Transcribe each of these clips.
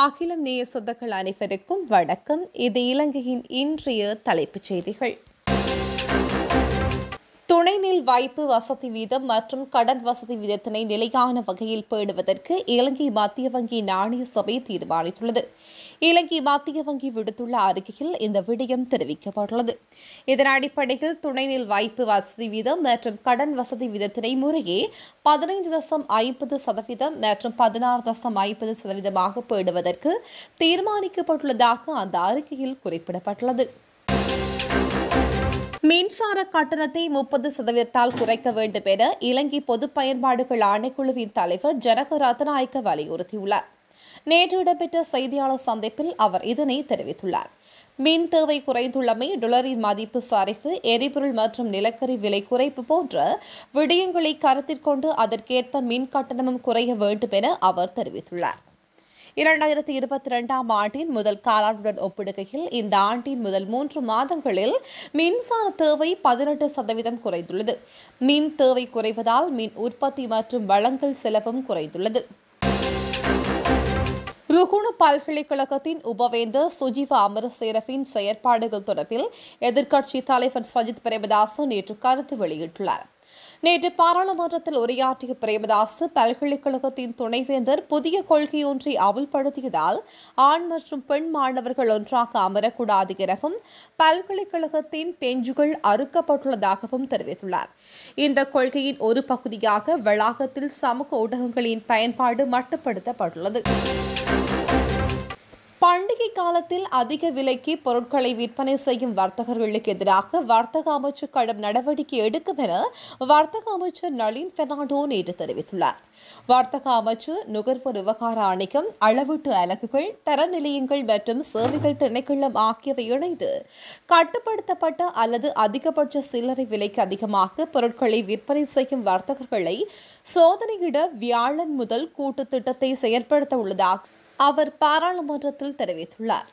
அகிலம் நேய சொந்தங்கள் அனைவருக்கும் வணக்கம். இது இலங்கையின் இன்றைய தலைப்புச் செய்திகள். துணைநீள் வாய்ப்பு வசதி வீதம் மற்றும் கடன் வசதி வீதத்தினை நிலையான வகையில் பேணுவதற்கு இலங்கை மத்திய வங்கி நாணய சபை தீர்மானித்துள்ளது. இலங்கை மத்திய வங்கி விடுத்துள்ள அறிக்கையில் இந்த விடயம் தெரிவிக்கப்பட்டுள்ளது. இதன் அடிப்படையில் துணைநீள் வாய்ப்பு வசதி வீதம் மற்றும் கடன் வசதி வீதத்தினை முறையே பதினைந்து தசம் ஐம்பது சதவீதம் மற்றும் பதினாறு தசம் ஐம்பது சதவீதமாக பேணுவதற்கு தீர்மானிக்கப்பட்டுள்ளதாக அந்த அறிக்கையில் குறிப்பிடப்பட்டுள்ளது. மின்சார கட்டணத்தை முப்பது சதவீதத்தால் குறைக்க வேண்டும் என இலங்கை பொது பயன்பாடுகள் ஆணைக்குழுவின் தலைவர் ஜனக ரத்நாயக்க வலியுறுத்தியுள்ளார். நேற்று இடம்பெற்ற செய்தியாளர் சந்திப்பில் அவர் இதனை தெரிவித்துள்ளார். மின் தேவை குறைந்துள்ளமை டொலரின் மதிப்பு சரிவு எரிபொருள் மற்றும் நிலக்கரி விலை குறைப்பு போன்ற விடயங்களை கருத்தில் கொண்டு அதற்கேற்ப மின் கட்டணமும் குறைய வேண்டும் என அவர் தெரிவித்துள்ளார். இரண்டாயிரத்தி இருபத்தி இரண்டாம் ஆண்டின் முதல் காலாண்டுடன் ஒப்பிடுகையில் இந்த ஆண்டின் முதல் மூன்று மாதங்களில் மின்சார தேவை பதினெட்டு சதவீதம் குறைந்துள்ளது. மின் தேவை குறைவதால் மின் உற்பத்தி மற்றும் வழங்கல் செலவும் குறைந்துள்ளது. ருகுணு பல்கலைக்கழகத்தின் உபவேந்தர் சுஜீவ அமரசேரவின் செயற்பாடுகள் தொடர்பில் எதிர்க்கட்சி தலைவர் சஜித் பிரேமதாசு நேற்று கருத்து வெளியிட்டுள்ளார். நேற்று பாராளுமன்றத்தில் உரையாற்றிய பிரேமதாசு பல்கலைக்கழகத்தின் துணைவேந்தர் புதிய கொள்கையொன்றை அமல்படுத்தியதால் ஆண் மற்றும் பெண் மாணவர்கள் ஒன்றாக அமரக்கூடாது எனவும் பல்கலைக்கழகத்தின் பெஞ்சுகள் அறுக்கப்பட்டுள்ளதாகவும் தெரிவித்துள்ளார். இந்த கொள்கையின் ஒரு பகுதியாக வளாகத்தில் சமூக ஊடகங்களின் பயன்பாடு மட்டுப்படுத்தப்பட்டுள்ளது. பண்டிகை காலத்தில் அதிக விலைக்கு பொருட்களை விற்பனை செய்யும் வர்த்தகர்களுக்கு எதிராக வர்த்தக அமைச்சு கடும் நடவடிக்கை எடுக்கும் என வர்த்தக அமைச்சர் நளின் பெர்னாண்டோ நேற்று தெரிவித்துள்ளார். வர்த்தக அமைச்சு நுகர்வோர் விவகார ஆணையம் அளவீட்டு அலகுகள் தர நிலையங்கள் மற்றும் சேவைகள் திணைக்களம் ஆகியவை இணைந்து கட்டுப்படுத்தப்பட்ட அல்லது அதிகபட்ச சில்லறை விலைக்கு அதிகமாக பொருட்களை விற்பனை செய்யும் வர்த்தகர்களை சோதனையிட வியாழன் முதல் கூட்டு திட்டத்தை செயற்படுத்த உள்ளதாக அவர் பாராளுமன்றத்தில் தெரிவித்துள்ளார்.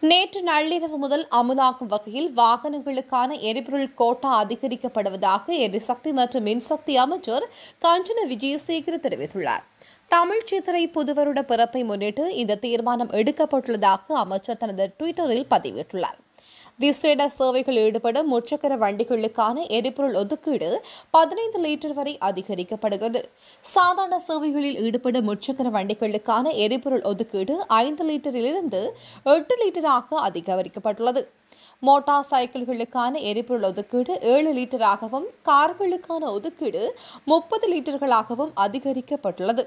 நேற்று நள்ளிரவு முதல் அமலாகும் வகையில் வாகனங்களுக்கான எரிபொருள் கோட்டா அதிகரிக்கப்படுவதாக எரிசக்தி மற்றும் மின்சக்தி அமைச்சர் கஞ்சன விஜயசேகர் தெரிவித்துள்ளார். தமிழ் சித்திரை புதுவருட பிறப்பை முன்னிட்டு இந்த தீர்மானம் எடுக்கப்பட்டுள்ளதாக அமைச்சர் தனது டுவிட்டரில் பதிவிட்டுள்ளார். விசேட சேவைகள் ஈடுபடும் முச்சக்கர வண்டிகளுக்கான எரிபொருள் ஒதுக்கீடு பதினைந்து லிட்டர் வரை அதிகரிக்கப்படுகிறது. சாதாரண சேவைகளில் ஈடுபடும் முச்சக்கர வண்டிகளுக்கான எரிபொருள் ஒதுக்கீடு ஐந்து லிட்டரிலிருந்து எட்டு லிட்டராக அதிகரிக்கப்பட்டுள்ளது. மோட்டார் சைக்கிள்களுக்கான எரிபொருள் ஒதுக்கீடு ஏழு லிட்டராகவும் கார்களுக்கான ஒதுக்கீடு முப்பது லிட்டர்களாகவும் அதிகரிக்கப்பட்டுள்ளது.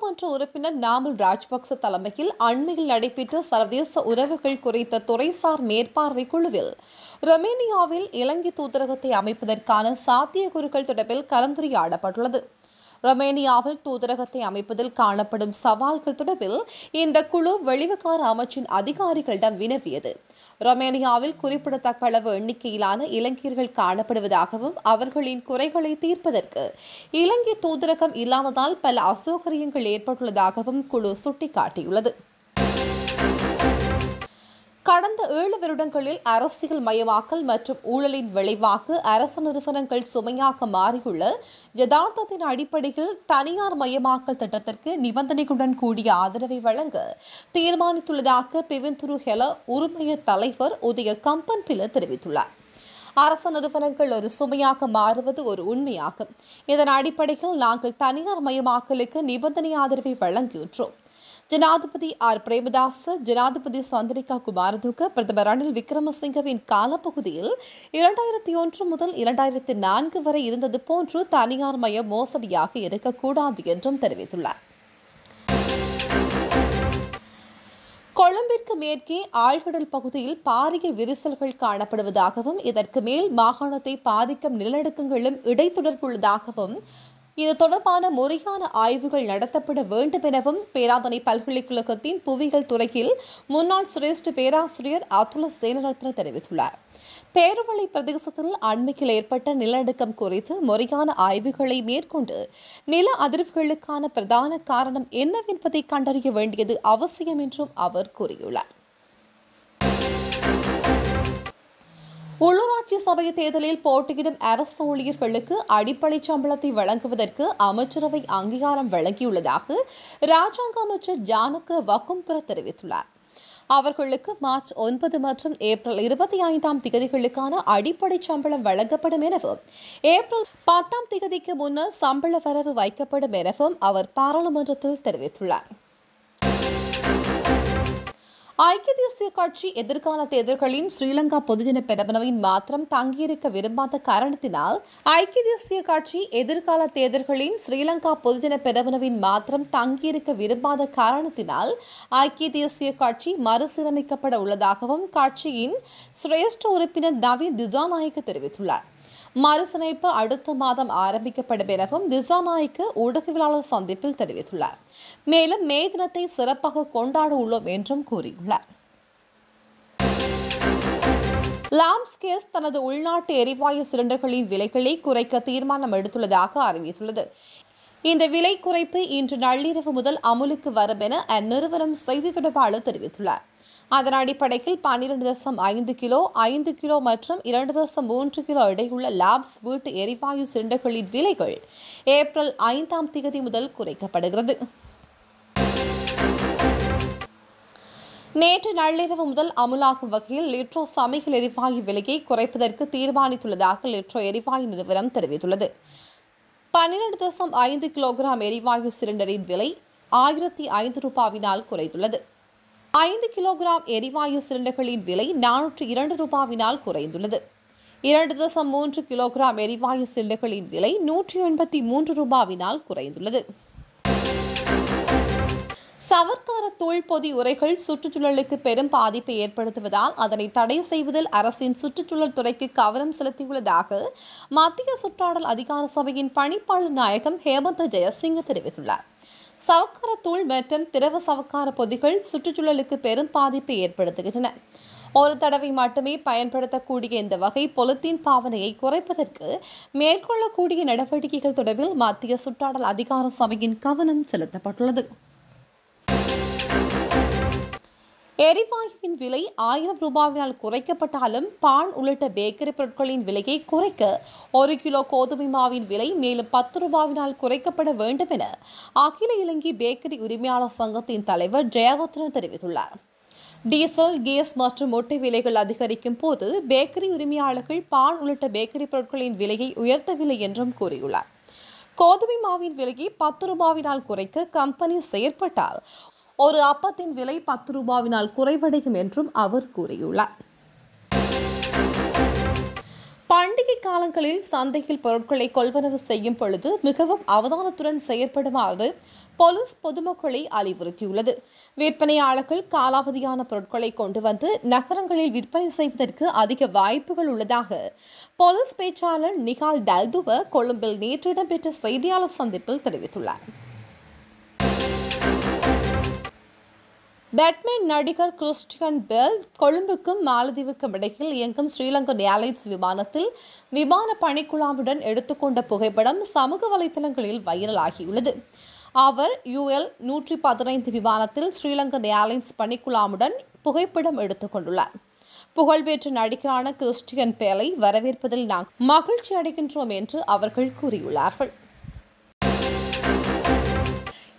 பாராளுமன்ற உறுப்பினர் நாமல் ராஜபக்ச தலைமையில் அண்மையில் நடைபெற்ற சர்வதேச உறவுகள் குறித்த துறைசார் மேற்பார்வை குழுவில் ரொமேனியாவில் இலங்கை தூதரகத்தை அமைப்பதற்கான சாத்தியக்கூறுகள் தொடர்பில் கலந்துரையாடப்பட்டுள்ளது. ரொமேனியாவில் தூதரகத்தை அமைப்பதில் காணப்படும் சவால்கள் தொடர்பில் இந்த குழு வெளிவிகார அமைச்சின் அதிகாரிகளிடம் வினவியது. ரொமேனியாவில் குறிப்பிடத்தக்க அளவு எண்ணிக்கையிலான இலங்கையர்கள் காணப்படுவதாகவும் அவர்களின் குறைகளை தீர்ப்பதற்கு இலங்கை தூதரகம் இல்லாததால் பல அசௌகரியங்கள் ஏற்பட்டுள்ளதாகவும் குழு சுட்டிக்காட்டியுள்ளது. கடந்த ஏழு வருடங்களில் அரசியல் மயமாக்கல் மற்றும் ஊழலின் விளைவாக அரசு நிறுவனங்கள் சுமையாக மாறியுள்ள யதார்த்தத்தின் அடிப்படையில் தனியார் மயமாக்கல் திட்டத்திற்கு நிபந்தனைகளுடன் கூடிய ஆதரவை வழங்க தீர்மானித்துள்ளதாக பிவிந்துரு ஹெல உரிமைய தலைவர் உதய கம்பன் பில தெரிவித்துள்ளார். அரசு நிறுவனங்கள் ஒரு சுமையாக மாறுவது ஒரு உண்மையாகும். இதன் அடிப்படையில் நாங்கள் தனியார் மயமாக்கலுக்கு நிபந்தனை ஆதரவை வழங்குகின்றோம். ஜனாதிபதி ஆர். பிரேமதாஸ் ஜனாதிபதி சந்திரிகா குமாரதுக பிரதமர் ரணில் விக்ரமசிங்கவின் காலப்பகுதியில் இரண்டாயிரத்தி ஒன்று முதல் இரண்டாயிரத்தி நான்கு வரை இருந்தது போன்று தனியார் மய மோசடியாக இருக்கக்கூடாது என்றும் தெரிவித்துள்ளார். கொழும்பிற்கு மேற்கே ஆழ்கடல் பகுதியில் பாரிய விரிசல்கள் காணப்படுவதாகவும் இதற்கு மேல் மாகாணத்தை பாதிக்கும் நிலநடுக்கங்களும் இடைத்தொடர்புள்ளதாகவும் இது தொடர்பான முறையான ஆய்வுகள் நடத்தப்பட வேண்டும் எனவும் பேராதனை பல்கலைக்கழகத்தின் புவியியல் துறையில் முன்னாள் சிரேஷ்ட பேராசிரியர் அதுல சேனரத்ன தெரிவித்துள்ளார். பேரவளை பிரதேசத்தில் அண்மையில் ஏற்பட்ட நிலநடுக்கம் குறித்து முறையான ஆய்வுகளை மேற்கொண்டு நில அதிர்வுகளுக்கான பிரதான காரணம் என்னவென்பதை கண்டறிய வேண்டியது அவசியம் என்றும் அவர் கூறியுள்ளார். உள்ளாட்சி சபை தேர்தலில் போட்டியிடும் அரசு ஊழியர்களுக்கு அடிப்படை சம்பளத்தை வழங்குவதற்கு அமைச்சரவை அங்கீகாரம் வழங்கியுள்ளதாக ராஜாங்க அமைச்சர் ஜானக வக்கும்புர தெரிவித்துள்ளார். அவர்களுக்கு மார்ச் ஒன்பது மற்றும் ஏப்ரல் இருபத்தி ஐந்தாம் திகதிகளுக்கான அடிப்படை சம்பளம் வழங்கப்படும் எனவும் ஏப்ரல் பத்தாம் திகதிக்கு முன்னர் சம்பள வரவு வைக்கப்படும் எனவும் அவர் பாராளுமன்றத்தில் தெரிவித்துள்ளார். ஐக்கிய தேசிய கட்சி எதிர்கால தேர்தல்களின் ஸ்ரீலங்கா பொதுஜன பெரமுனவின் மாத்திரம் தங்கியிருக்க விரும்பாத காரணத்தினால் ஐக்கிய தேசிய கட்சி எதிர்கால தேர்தல்களின் ஸ்ரீலங்கா பொதுஜன பெரமுனவின் மாத்திரம் தங்கியிருக்க விரும்பாத காரணத்தினால் ஐக்கிய தேசிய கட்சி மறுசீரமைக்கப்பட உள்ளதாகவும் கட்சியின் சிரேஷ்ட உறுப்பினர் நவீன் திசாநாயக்க தெரிவித்துள்ளார். மறுசமைப்பு அடுத்த மாதம் ஆரம்பிக்கப்படும் எனவும் திசாநாயக்கு ஊடகவியலாளர் சந்திப்பில் தெரிவித்துள்ளார். மேலும் மே தினத்தை சிறப்பாக கொண்டாட உள்ளோம் என்றும் கூறியுள்ளார். லாம்ஸ்கேஸ் தனது உள்நாட்டு எரிவாயு சிலிண்டர்களின் விலைகளை குறைக்க தீர்மானம் எடுத்துள்ளதாக அறிவித்துள்ளது. இந்த விலை குறைப்பு இன்று நள்ளிரவு முதல் அமுலுக்கு வரும் என அந்நிறுவனம் செய்தி தொடர்பாளர் தெரிவித்துள்ளார். அதன் அடிப்படையில் பன்னிரண்டு தசம் ஐந்து கிலோ ஐந்து கிலோ மற்றும் இரண்டு தசம் மூன்று கிலோ இடையுள்ள லாப்ஸ் வீட்டு எரிவாயு சிலிண்டர்களின் விலைகள் ஏப்ரல் ஐந்தாம் தேதி முதல் குறைக்கப்படுகிறது. நேற்று நள்ளிரவு முதல் அமுலாகும் வகையில் லிட்ரோ சமையல் எரிவாயு விலையை குறைப்பதற்கு தீர்மானித்துள்ளதாக லிட்ரோ எரிவாயு நிறுவனம் தெரிவித்துள்ளது. பன்னிரண்டு தசம் ஐந்து கிலோகிராம் எரிவாயு சிலிண்டரின் விலை ஆயிரத்தி ஐந்து ரூபாவினால் குறைந்துள்ளது. ஐந்து கிலோகிராம் எரிவாயு சிலிண்டர்களின் விலை நானூற்று இரண்டு ரூபாவினால் குறைந்துள்ளது. இரண்டு தசம் மூன்று கிலோகிராம் எரிவாயு சிலிண்டர்களின் விலை நூற்றி எண்பத்தி மூன்று ரூபாவினால் குறைந்துள்ளது. சவர்க்கார தூள் பொதி உரைகள் சுற்றுச்சூழலுக்கு பெரும் பாதிப்பை ஏற்படுத்துவதால் அதனை தடை செய்வதில் அரசின் சுற்றுச்சூழல் துறைக்கு கவனம் செலுத்தியுள்ளதாக மத்திய சுற்றாடல் அதிகார சபையின் பணிப்பாளர் நாயகம் ஹேமந்த ஜெயசிங்க தெரிவித்துள்ளார். சவக்காரத்தூள் மற்றும் திரவ சவக்கார பொதிகள் சுற்றுச்சூழலுக்கு பெரும் பாதிப்பை ஏற்படுத்துகின்றன. ஒரு தடவை மட்டுமே பயன்படுத்தக்கூடிய இந்த வகை பொலித்தீன் பாவனையை குறைப்பதற்கு மேற்கொள்ளக்கூடிய நடவடிக்கைகள் தொடர்பில் மத்திய சுற்றாடல் அதிகார சபையின் கவனம் செலுத்தப்பட்டுள்ளது. எரிவாயுவின் விலை ஆயிரம் ரூபாயினால் குறைக்கப்பட்டாலும் பான் உள்ளிட்ட பேக்கரி பொருட்களின் விலையை குறைக்க ஒரு கிலோ கோதுமை மாவின் விலை மேலும் பத்து ரூபாயினால் குறைக்கப்பட வேண்டும் என அகில இலங்கை பேக்கரி உரிமையாளர் சங்கத்தின் தலைவர் ஜெயவர்தன தெரிவித்துள்ளார். டீசல் கேஸ் மற்றும் முட்டை விலைகள் அதிகரிக்கும் போது பேக்கரி உரிமையாளர்கள் பான் உள்ளிட்ட பேக்கரி பொருட்களின் விலையை உயர்த்தவில்லை என்றும் கூறியுள்ளார். கோதுமை மாவின் விலையை பத்து ரூபாவினால் குறைக்க கம்பெனி செயற்பட்டால் ஒரு அப்பத்தின் விலை பத்து ரூபாவினால் குறைவடையும் என்றும் அவர் கூறியுள்ளார். பண்டிகை காலங்களில் சந்தையில் பொருட்களை கொள்வனவு செய்யும் பொழுது மிகவும் அவதானத்துடன் செயற்படுமாறு போலீஸ் பொதுமக்களை அறிவுறுத்தியுள்ளது. விற்பனையாளர்கள் காலாவதியான பொருட்களை கொண்டு வந்து நகரங்களில் விற்பனை செய்வதற்கு அதிக வாய்ப்புகள் உள்ளதாக போலீஸ் பேச்சாளர் நிகால் டல்துவ கொழும்பில் நேற்று இடம்பெற்ற செய்தியாளர் சந்திப்பில் தெரிவித்துள்ளார். பேட்மேன் நடிகர் கிறிஸ்டியன் பெல் கொழும்புக்கும் மாலத்தீவுக்கும் இடையில் இயங்கும் ஸ்ரீலங்கன் ஏர்லைன்ஸ் விமானத்தில் விமான பணிக்குழாமுடன் எடுத்துக்கொண்ட புகைப்படம் சமூக வலைதளங்களில் வைரலாகியுள்ளது. அவர் யுஎல் நூற்றி பதினைந்து விமானத்தில் ஸ்ரீலங்கன் ஏர்லைன்ஸ் பணிக்குழாமுடன் புகைப்படம் எடுத்துக்கொண்டுள்ளார் புகழ்பெற்ற நடிகரான கிறிஸ்டியன் பேலை வரவேற்பதில் நாங்கள் மகிழ்ச்சி அடைகின்றோம் என்று அவர்கள் கூறியுள்ளார்கள்.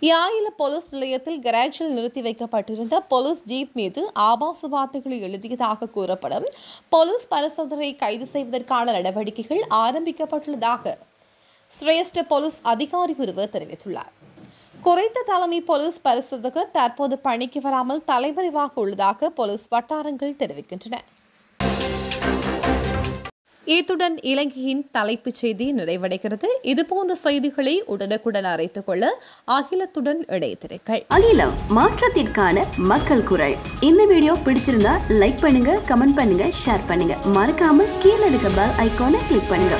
யாயில போலீஸ் நிலையத்தில் கராஜில் நிறுத்தி வைக்கப்பட்டிருந்த போலீஸ் ஜீப் மீது ஆபாச வார்த்தைகளை எழுதியதாக கூறப்படும். போலீஸ் பரிசோதனையை கைது செய்வதற்கான நடவடிக்கைகள் ஆரம்பிக்கப்பட்டுள்ளதாக சிரேஷ்ட போலீஸ் அதிகாரி ஒருவர் தெரிவித்துள்ளார். குறைத்த தலைமை போலீஸ் பரிசோதகர் தற்போது பணிக்கு வராமல் தலைமறைவாக உள்ளதாக போலீஸ் வட்டாரங்கள் தெரிவிக்கின்றன. இத்துடன் இலங்கையின் தலைப்புச் செய்தி நிறைவடைகிறது. இதுபோன்ற செய்திகளை உடனுக்குடன் அறித்துக் கொள்ள அகிலத்துடன் இணையத்திருக்கள் அகிலம் மாற்றத்திற்கான மக்கள் குரல். இந்த வீடியோ பிடிச்சிருந்தா லைக் பண்ணுங்க கமெண்ட் பண்ணுங்க ஷேர் பண்ணுங்க. மறக்காம கீழே இருக்க பெல் ஐகானை கிளிக் பண்ணுங்க.